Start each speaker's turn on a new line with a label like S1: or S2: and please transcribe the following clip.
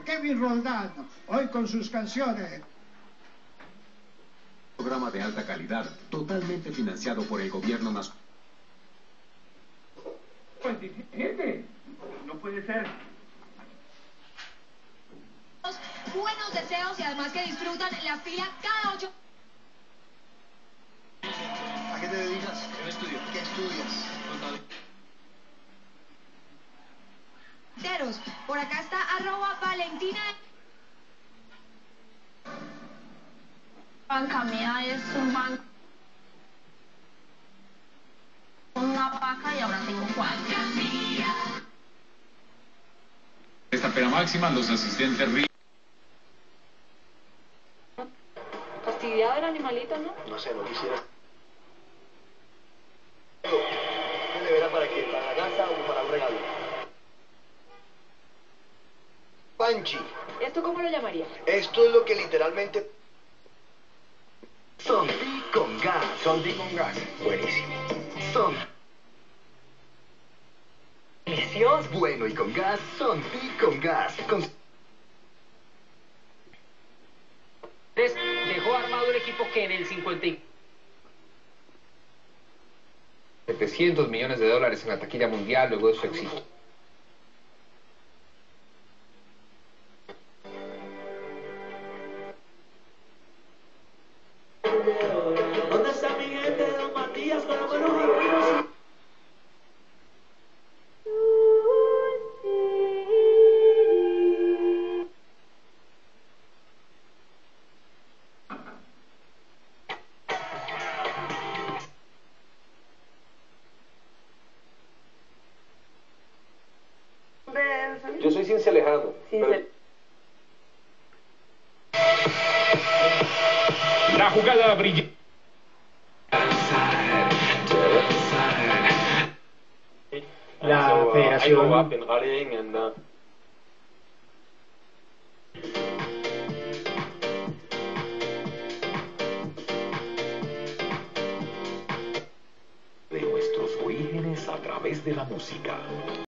S1: de Kevin Roldán, hoy con sus canciones.
S2: Programa de alta calidad, totalmente financiado por el gobierno nacional.
S3: No puede ser.
S4: Buenos deseos y además que disfrutan la fila cada ocho.
S5: ¿A qué te dedicas?
S6: Yo estudio.
S5: ¿Qué estudias?
S4: Por acá está arroba Valentina.
S7: Banca mía es un banco. Una vaca y ahora tengo cuatro.
S6: Esta pena máxima, los asistentes.
S7: Fastidiado el animalito, ¿no?
S5: No sé, no quisiera. ¿Qué le verá para qué? ¿Para la casa o para un regalo?
S7: ¿Esto cómo lo llamaría?
S5: Esto es lo que literalmente...
S8: Zombie con gas.
S5: Zombie con gas.
S8: Buenísimo. Son. Delicioso. Bueno y con gas. Zombie con gas. Con...
S9: Dejó armado el equipo que en el 50 y...
S10: 700 millones de dólares en la taquilla mundial luego de su éxito. Yo soy cincelejano. pero-
S6: La jugada brillante.
S3: La federación...
S8: De nuestros orígenes a través de la música.